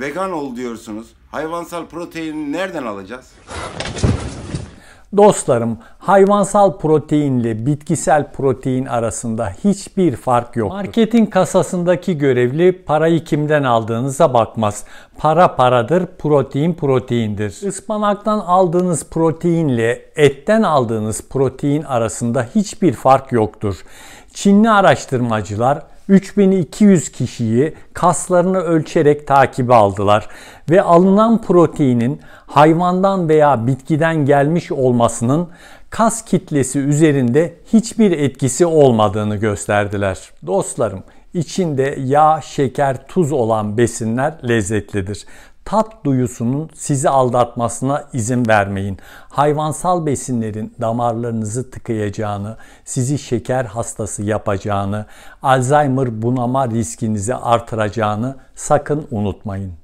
Vegan ol diyorsunuz. Hayvansal proteini nereden alacağız? Dostlarım, hayvansal proteinle bitkisel protein arasında hiçbir fark yok. Marketin kasasındaki görevli parayı kimden aldığınıza bakmaz. Para paradır, protein proteindir. Ispanaktan aldığınız proteinle etten aldığınız protein arasında hiçbir fark yoktur. Çinli araştırmacılar 3200 kişiyi kaslarını ölçerek takibe aldılar ve alınan proteinin hayvandan veya bitkiden gelmiş olmasının kas kitlesi üzerinde hiçbir etkisi olmadığını gösterdiler. Dostlarım, içinde yağ, şeker, tuz olan besinler lezzetlidir tat duyusunun sizi aldatmasına izin vermeyin. Hayvansal besinlerin damarlarınızı tıkayacağını, sizi şeker hastası yapacağını, Alzheimer bunama riskinizi artıracağını sakın unutmayın.